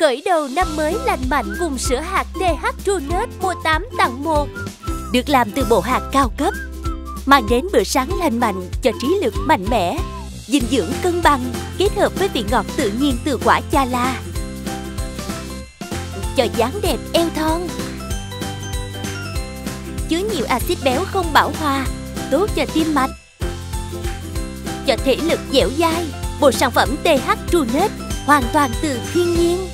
Khởi đầu năm mới lành mạnh cùng sữa hạt TH True Nut mua 8 tặng 1 Được làm từ bộ hạt cao cấp, Mang đến bữa sáng lành mạnh cho trí lực mạnh mẽ, Dinh dưỡng cân bằng, kết hợp với vị ngọt tự nhiên từ quả cha la. Cho dáng đẹp eo thon. Chứa nhiều axit béo không bão hòa, Tốt cho tim mạch. Cho thể lực dẻo dai, Bộ sản phẩm TH True Nut hoàn toàn từ thiên nhiên.